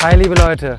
Hi liebe Leute,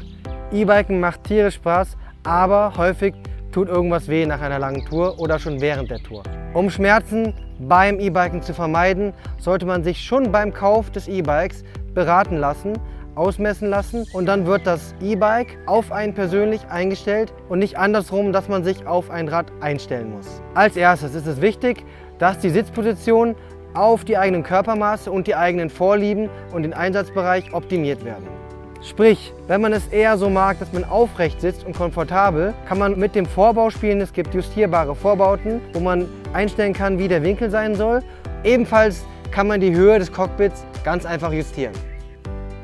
E-Biken macht tierisch Spaß, aber häufig tut irgendwas weh nach einer langen Tour oder schon während der Tour. Um Schmerzen beim E-Biken zu vermeiden, sollte man sich schon beim Kauf des E-Bikes beraten lassen, ausmessen lassen und dann wird das E-Bike auf einen persönlich eingestellt und nicht andersrum, dass man sich auf ein Rad einstellen muss. Als erstes ist es wichtig, dass die Sitzposition auf die eigenen Körpermaße und die eigenen Vorlieben und den Einsatzbereich optimiert werden. Sprich, wenn man es eher so mag, dass man aufrecht sitzt und komfortabel, kann man mit dem Vorbau spielen. Es gibt justierbare Vorbauten, wo man einstellen kann, wie der Winkel sein soll. Ebenfalls kann man die Höhe des Cockpits ganz einfach justieren.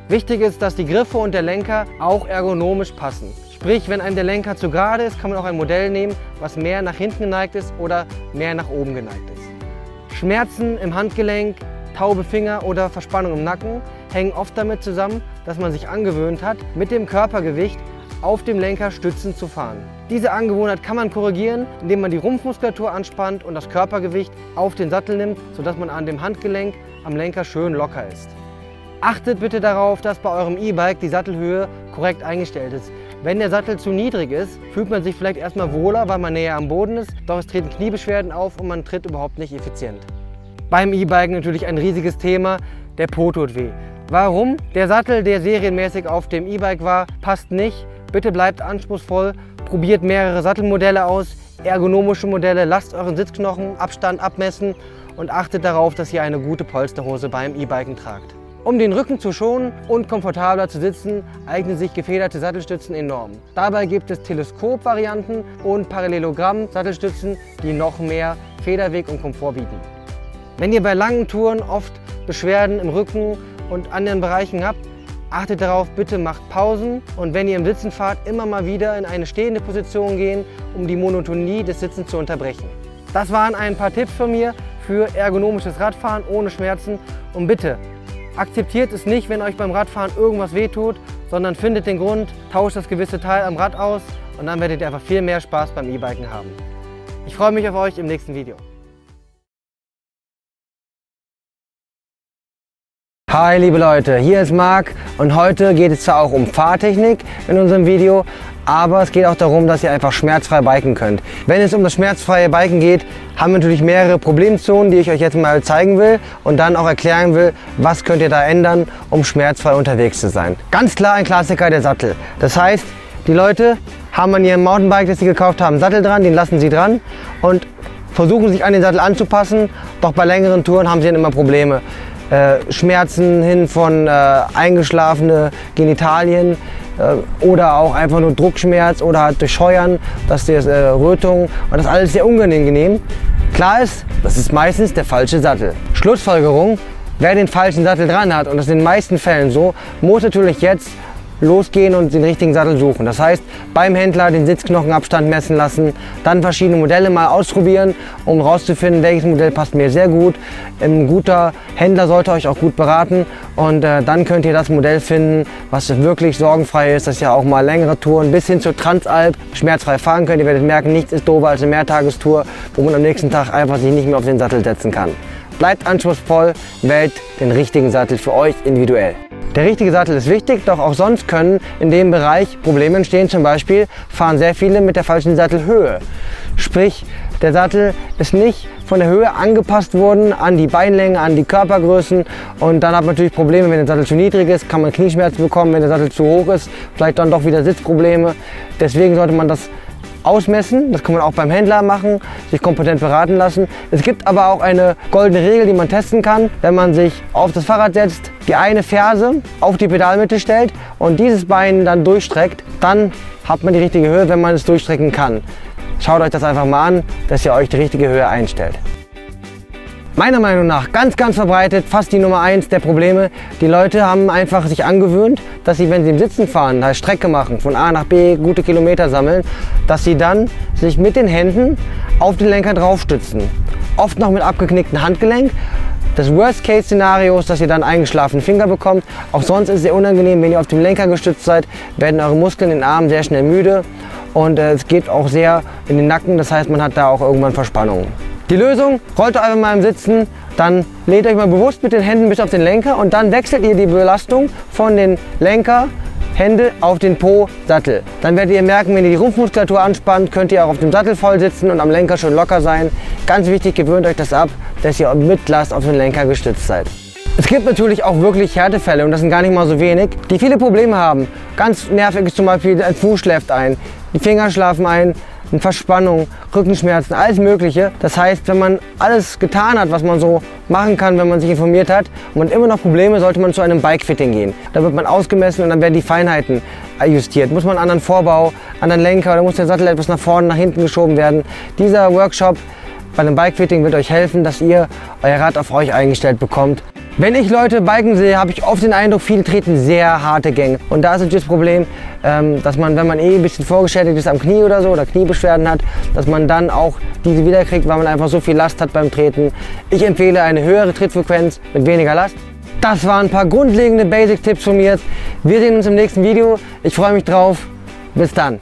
Wichtig ist, dass die Griffe und der Lenker auch ergonomisch passen. Sprich, wenn einem der Lenker zu gerade ist, kann man auch ein Modell nehmen, was mehr nach hinten geneigt ist oder mehr nach oben geneigt ist. Schmerzen im Handgelenk, taube Finger oder Verspannung im Nacken hängen oft damit zusammen, dass man sich angewöhnt hat, mit dem Körpergewicht auf dem Lenker stützend zu fahren. Diese Angewohnheit kann man korrigieren, indem man die Rumpfmuskulatur anspannt und das Körpergewicht auf den Sattel nimmt, sodass man an dem Handgelenk am Lenker schön locker ist. Achtet bitte darauf, dass bei eurem E-Bike die Sattelhöhe korrekt eingestellt ist. Wenn der Sattel zu niedrig ist, fühlt man sich vielleicht erstmal wohler, weil man näher am Boden ist, doch es treten Kniebeschwerden auf und man tritt überhaupt nicht effizient. Beim E-Bike natürlich ein riesiges Thema, der Po tut weh. Warum? Der Sattel, der serienmäßig auf dem E-Bike war, passt nicht. Bitte bleibt anspruchsvoll, probiert mehrere Sattelmodelle aus, ergonomische Modelle, lasst euren Sitzknochenabstand abmessen und achtet darauf, dass ihr eine gute Polsterhose beim E-Biken tragt. Um den Rücken zu schonen und komfortabler zu sitzen, eignen sich gefederte Sattelstützen enorm. Dabei gibt es Teleskop-Varianten und Parallelogramm-Sattelstützen, die noch mehr Federweg und Komfort bieten. Wenn ihr bei langen Touren oft Beschwerden im Rücken und anderen Bereichen habt, achtet darauf, bitte macht Pausen und wenn ihr im Sitzen fahrt, immer mal wieder in eine stehende Position gehen, um die Monotonie des Sitzens zu unterbrechen. Das waren ein paar Tipps von mir für ergonomisches Radfahren ohne Schmerzen und bitte Akzeptiert es nicht, wenn euch beim Radfahren irgendwas wehtut, sondern findet den Grund, tauscht das gewisse Teil am Rad aus und dann werdet ihr einfach viel mehr Spaß beim E-Biken haben. Ich freue mich auf euch im nächsten Video. Hi liebe Leute, hier ist Marc und heute geht es zwar auch um Fahrtechnik in unserem Video, aber es geht auch darum, dass ihr einfach schmerzfrei biken könnt. Wenn es um das schmerzfreie Biken geht, haben wir natürlich mehrere Problemzonen, die ich euch jetzt mal zeigen will und dann auch erklären will, was könnt ihr da ändern, um schmerzfrei unterwegs zu sein. Ganz klar ein Klassiker der Sattel. Das heißt, die Leute haben an ihrem Mountainbike, das sie gekauft haben, Sattel dran, den lassen sie dran und versuchen sich an den Sattel anzupassen, doch bei längeren Touren haben sie dann immer Probleme. Äh, Schmerzen hin von äh, eingeschlafene Genitalien äh, oder auch einfach nur Druckschmerz oder halt durchscheuern, dass das äh, Rötung und das alles sehr unangenehm. Klar ist, das ist meistens der falsche Sattel. Schlussfolgerung, wer den falschen Sattel dran hat und das ist in den meisten Fällen so, muss natürlich jetzt losgehen und den richtigen Sattel suchen. Das heißt, beim Händler den Sitzknochenabstand messen lassen, dann verschiedene Modelle mal ausprobieren, um herauszufinden, welches Modell passt mir sehr gut. Ein guter Händler sollte euch auch gut beraten und äh, dann könnt ihr das Modell finden, was wirklich sorgenfrei ist, dass ihr auch mal längere Touren bis hin zur Transalp schmerzfrei fahren könnt. Ihr werdet merken, nichts ist doofer als eine Mehrtagestour, wo man am nächsten Tag einfach sich nicht mehr auf den Sattel setzen kann. Bleibt anspruchsvoll, wählt den richtigen Sattel für euch individuell. Der richtige Sattel ist wichtig, doch auch sonst können in dem Bereich Probleme entstehen. Zum Beispiel fahren sehr viele mit der falschen Sattelhöhe. Sprich, der Sattel ist nicht von der Höhe angepasst worden an die Beinlänge, an die Körpergrößen und dann hat man natürlich Probleme, wenn der Sattel zu niedrig ist, kann man Knieschmerzen bekommen, wenn der Sattel zu hoch ist, vielleicht dann doch wieder Sitzprobleme. Deswegen sollte man das ausmessen. Das kann man auch beim Händler machen, sich kompetent beraten lassen. Es gibt aber auch eine goldene Regel, die man testen kann, wenn man sich auf das Fahrrad setzt, die eine Ferse auf die Pedalmitte stellt und dieses Bein dann durchstreckt, dann hat man die richtige Höhe, wenn man es durchstrecken kann. Schaut euch das einfach mal an, dass ihr euch die richtige Höhe einstellt. Meiner Meinung nach ganz, ganz verbreitet, fast die Nummer eins der Probleme. Die Leute haben einfach sich angewöhnt, dass sie, wenn sie im Sitzen fahren, da Strecke machen, von A nach B, gute Kilometer sammeln, dass sie dann sich mit den Händen auf den Lenker draufstützen. Oft noch mit abgeknicktem Handgelenk. Das Worst-Case-Szenario ist, dass ihr dann eingeschlafene Finger bekommt. Auch sonst ist es sehr unangenehm, wenn ihr auf dem Lenker gestützt seid, werden eure Muskeln in den Armen sehr schnell müde und äh, es geht auch sehr in den Nacken, das heißt, man hat da auch irgendwann Verspannungen. Die Lösung, rollt einfach mal im Sitzen, dann lehnt euch mal bewusst mit den Händen bis auf den Lenker und dann wechselt ihr die Belastung von den Lenker Hände auf den Po, Sattel. Dann werdet ihr merken, wenn ihr die Rumpfmuskulatur anspannt, könnt ihr auch auf dem Sattel voll sitzen und am Lenker schon locker sein. Ganz wichtig, gewöhnt euch das ab, dass ihr mit Last auf den Lenker gestützt seid. Es gibt natürlich auch wirklich Härtefälle und das sind gar nicht mal so wenig, die viele Probleme haben. Ganz nervig ist zum Beispiel, ein Fuß schläft ein, die Finger schlafen ein, eine Verspannung, Rückenschmerzen, alles Mögliche. Das heißt, wenn man alles getan hat, was man so machen kann, wenn man sich informiert hat und man immer noch Probleme, sollte man zu einem Bikefitting gehen. Da wird man ausgemessen und dann werden die Feinheiten justiert. Muss man einen anderen Vorbau, anderen Lenker oder muss der Sattel etwas nach vorne, nach hinten geschoben werden. Dieser Workshop bei einem Bikefitting wird euch helfen, dass ihr euer Rad auf euch eingestellt bekommt. Wenn ich Leute biken sehe, habe ich oft den Eindruck, viele treten sehr harte Gänge. Und da ist natürlich das Problem, ähm, dass man, wenn man eh ein bisschen vorgeschädigt ist am Knie oder so oder Kniebeschwerden hat, dass man dann auch diese wiederkriegt, weil man einfach so viel Last hat beim Treten. Ich empfehle eine höhere Trittfrequenz mit weniger Last. Das waren ein paar grundlegende Basic-Tipps von mir. Wir sehen uns im nächsten Video. Ich freue mich drauf. Bis dann.